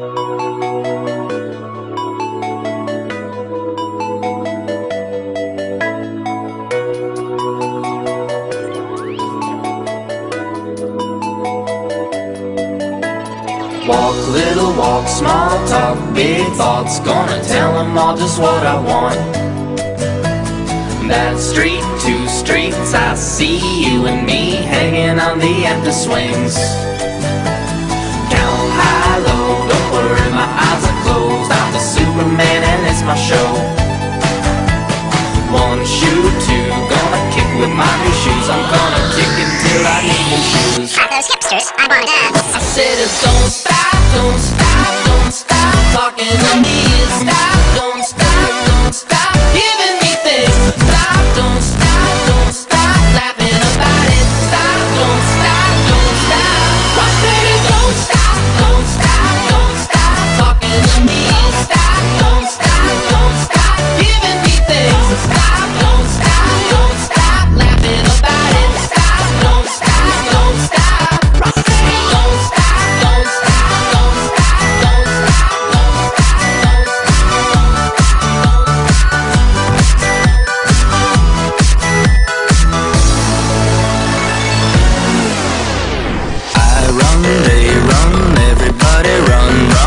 Walk, little walk, small talk, big thoughts. Gonna tell them all just what I want. That street, two streets, I see you and me Hanging on the empty swings. One shoe, two, gonna kick with my new shoes. I'm gonna kick until I need new shoes. At those hipsters, I wanna dance. I said, don't stop, don't stop, don't stop talking to me. Stop Sunday. Run, everybody, run, run.